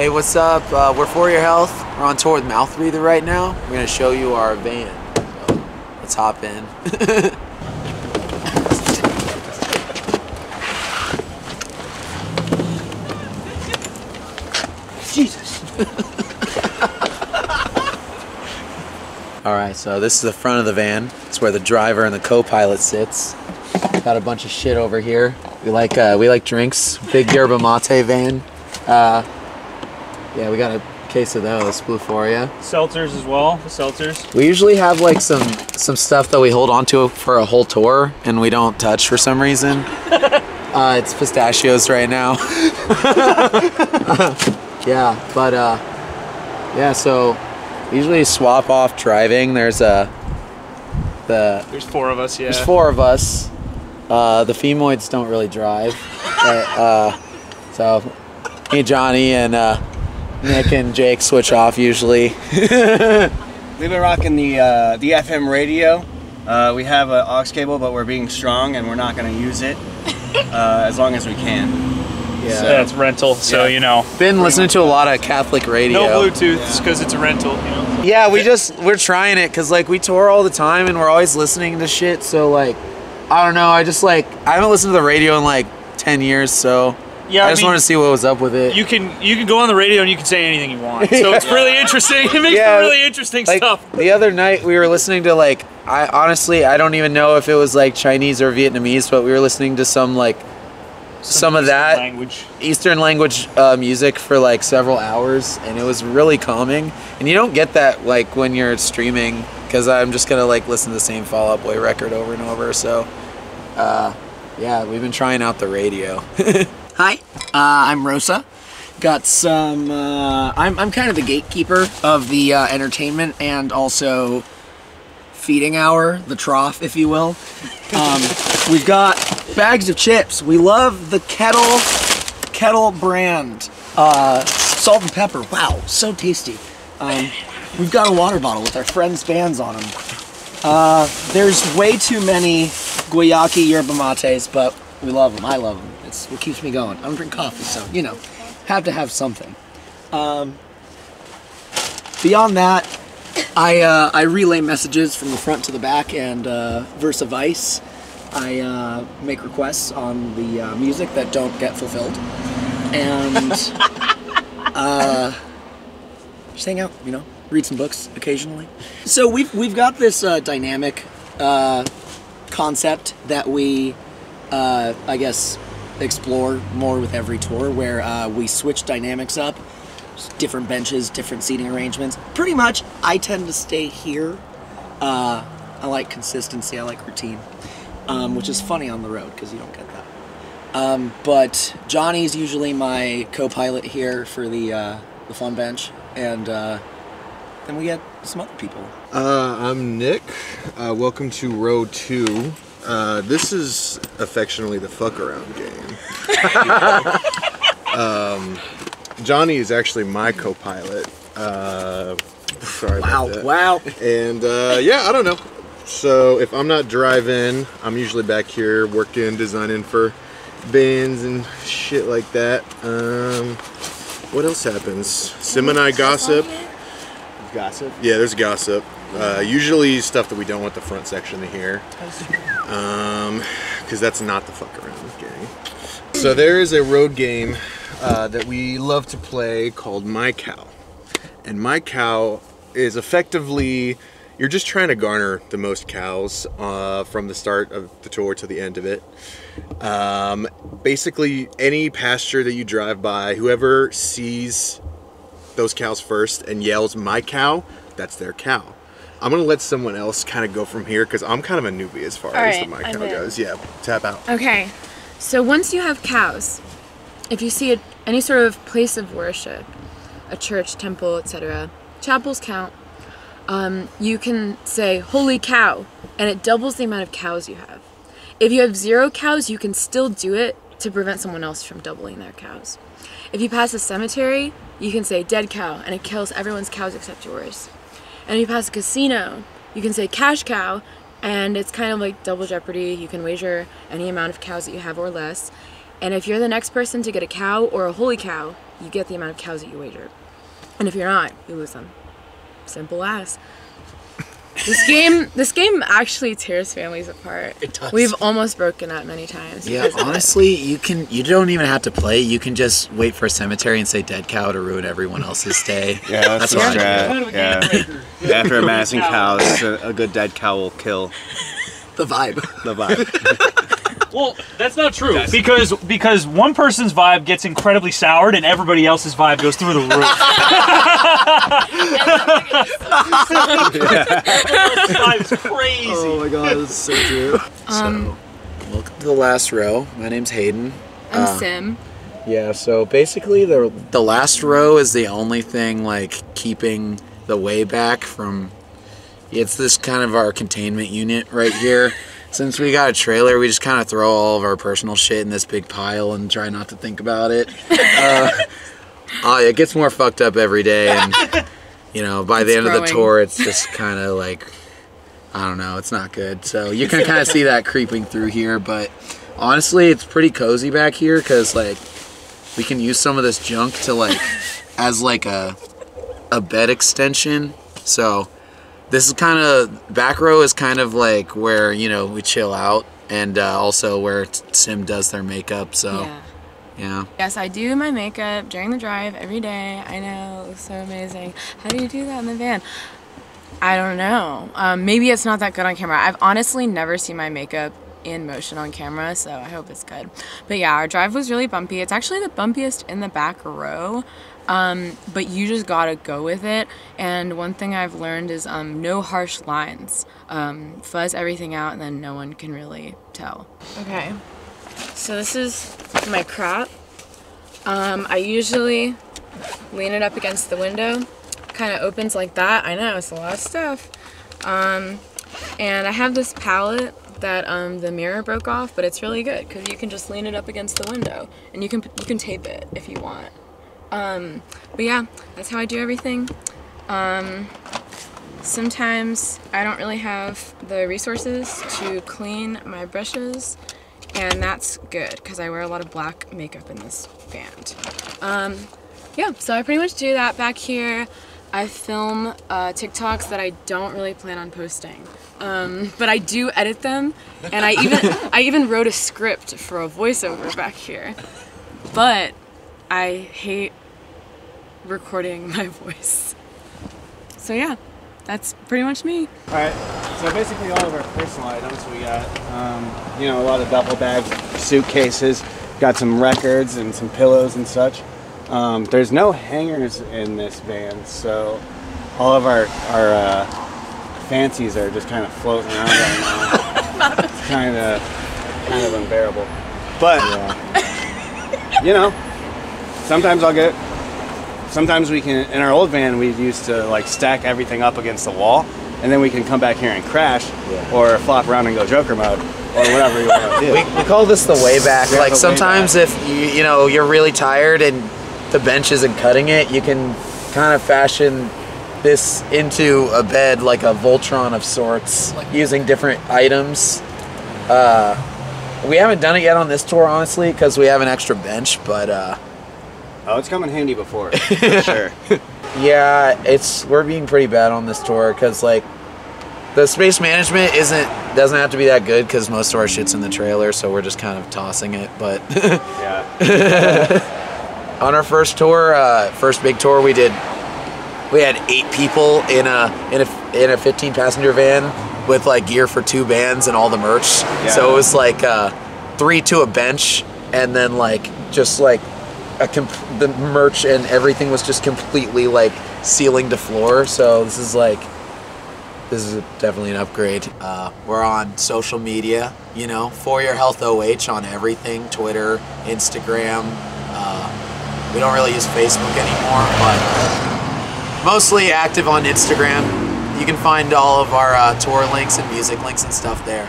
Hey, what's up? Uh, we're For Your Health. We're on tour with Mouthbreather right now. We're going to show you our van. So let's hop in. Jesus. All right, so this is the front of the van. It's where the driver and the co-pilot sits. Got a bunch of shit over here. We like uh, we like drinks. Big yerba mate van. Uh, yeah, we got a case of those. Blue. Seltzers as well. The seltzers. We usually have like some some stuff that we hold on to for a whole tour and we don't touch for some reason. uh, it's pistachios right now. yeah, but uh, yeah. So usually swap off driving. There's a the There's four of us. Yeah. there's four of us. Uh, the femoids don't really drive. but, uh, so me, Johnny, and uh, Nick and Jake switch off usually. We've been rocking the uh, the FM radio. Uh, we have an aux cable, but we're being strong and we're not going to use it uh, as long as we can. Yeah. Yeah, it's rental, so Yeah. you know. Been listening to a lot of Catholic radio. No Bluetooth because it's a rental. You know. Yeah, we just we're trying it because like we tour all the time and we're always listening to shit. So like, I don't know. I just like I haven't listened to the radio in like ten years, so Yeah, I I just mean, want to see what was up with it. You can you can go on the radio and you can say anything you want. So it's really interesting. It makes Yeah, for really interesting like stuff. the other night we were listening to like I honestly I don't even know if it was like Chinese or Vietnamese, but we were listening to some like some of that language. Eastern language uh, music for like several hours, and it was really calming. And you don't get that like when you're streaming, because I'm just gonna like listen to the same Fall Out Boy record over and over. So, uh, yeah, we've been trying out the radio. Hi, uh, I'm Rosa. Got some. Uh, I'm I'm kind of the gatekeeper of the uh, entertainment and also feeding hour, the trough, if you will. Um, we've got bags of chips. We love the Kettle Kettle brand uh, salt and pepper. Wow, so tasty. Um, we've got a water bottle with our friends' bands on them. Uh, there's way too many guayaki yerba mates, but we love them. I love them. It's what keeps me going. I don't drink coffee, so you know, have to have something. Um, beyond that, I uh, I relay messages from the front to the back and uh, Versa Vice. I uh, make requests on the uh, music that don't get fulfilled, and uh, just hang out. You know, read some books occasionally. So we've we've got this uh, dynamic uh, concept that we, uh, I guess, explore more with every tour, where uh, we switch dynamics up, different benches, different seating arrangements. Pretty much, I tend to stay here. Uh, I like consistency. I like routine, um, which is funny on the road because you don't get that. Um, but Johnny's usually my co-pilot here for the uh, the fun bench, and uh, then we get some other people. Uh, I'm Nick. Uh, welcome to row two. Uh, this is affectionately the fuck around game. um, Johnny is actually my co-pilot. Uh, sorry Wow! about that. Wow! And uh, yeah, I don't know. So if I'm not driving, I'm usually back here working, designing for bands and shit like that. Um, what else happens? Sim and I gossip. Gossip. Yeah, there's gossip. Uh, usually stuff that we don't want the front section to hear. Um, because that's not the fuck around game. So there is a road game uh, that we love to play called My Cow. And My Cow is effectively you're just trying to garner the most cows uh, from the start of the tour to the end of it. Um, basically, any pasture that you drive by, whoever sees those cows first and yells my cow that's their cow i'm gonna let someone else kind of go from here because i'm kind of a newbie as far All as right, the my cow goes yeah tap out Okay, so once you have cows, if you see a, any sort of place of worship, a church, temple, etc., chapels count, um, you can say, Holy cow, and it doubles the amount of cows you have. If you have zero cows, you can still do it to prevent someone else from doubling their cows. If you pass a cemetery, you can say dead cow, and it kills everyone's cows except yours. And if you pass a casino, you can say cash cow, and it's kind of like double jeopardy. You can wager any amount of cows that you have or less. And if you're the next person to get a cow or a holy cow, you get the amount of cows that you wager. And if you're not, you lose them. Simple as. This game, this game actually tears families apart. It does. We've almost broken up many times. Yeah, because it. honestly, you can. You don't even have to play. You can just wait for a cemetery and say "dead cow" to ruin everyone else's day. Yeah, that's, That's what I Kind of a strat. game Yeah. After amassing cows, a, a good dead cow will kill The vibe. the vibe. Well, that's not true because because one person's vibe gets incredibly soured and everybody else's vibe goes through the roof. vibe crazy. Oh my god, that's so true. so, welcome to the last row. My name's Hayden. I'm Uh, Sim. Yeah, so basically the the last row is the only thing like keeping the way back from it's this kind of our containment unit right here. Since we got a trailer, we just kind of throw all of our personal shit in this big pile and try not to think about it. Uh, uh, it gets more fucked up every day, and you know, by the It's end of the tour, it's just kind of like I don't know, it's not good. So you can kind of see that creeping through here, but honestly, it's pretty cozy back here because like we can use some of this junk to like as like a a bed extension. So this is kind of back row is kind of like where you know we chill out and uh, also where Sim does their makeup. So Yeah. yeah. Yes, I do my makeup during the drive every day. I know, it looks so amazing. How do you do that in the van? I don't know. Um, maybe it's not that good on camera. I've honestly never seen my makeup in motion on camera, so I hope it's good. But yeah, our drive was really bumpy. It's actually the bumpiest in the back row. Um, but you just gotta go with it. And one thing I've learned is um, no harsh lines. Um, fuzz everything out, and then no one can really tell. Okay, so this is my crop. Um, I usually lean it up against the window. Kind of opens like that. I know it's a lot of stuff. Um, and I have this palette that um, the mirror broke off, but it's really good because you can just lean it up against the window and you can you can tape it if you want. Um, but yeah, that's how I do everything. Um, sometimes I don't really have the resources to clean my brushes, and that's good because I wear a lot of black makeup in this band. Um, yeah, so I pretty much do that back here. I film uh, TikToks that I don't really plan on posting, um, but I do edit them, and I even I even wrote a script for a voiceover back here, but I hate recording my voice. So yeah, that's pretty much me. All right. So basically, all of our personal items we got, um, you know, a lot of duffel bags, suitcases, got some records and some pillows and such. Um, there's no hangers in this van, so all of our our uh, fancies are just kind of floating around right now. it's kind of kind of unbearable, but you know, sometimes I'll get sometimes we can in our old van we used to like stack everything up against the wall and then we can come back here and crash or flop around and go joker mode or whatever you want to do We, we call this the way back. Yeah, like the way sometimes if you you know you're really tired and the bench isn't cutting it, you can kind of fashion this into a bed like a Voltron of sorts, using different items. Uh, we haven't done it yet on this tour, honestly, because we have an extra bench. But uh, oh it's come in handy before for sure yeah, it's we're being pretty bad on this tour because like the space management isn't doesn't have to be that good because most of our shit's in the trailer, so we're just kind of tossing it. But yeah on our first tour, uh, first big tour we did, we had eight people in a in a in a 15 passenger van with like gear for two bands and all the merch. So it was like uh, three to a bench, and then like just like a comp- the merch and everything was just completely like ceiling to floor. So this is like this is definitely an upgrade. Uh, we're on social media, you know, for your health OH on everything Twitter, Instagram. Uh, we don't really use Facebook anymore, but mostly active on Instagram. You can find all of our uh, tour links and music links and stuff there.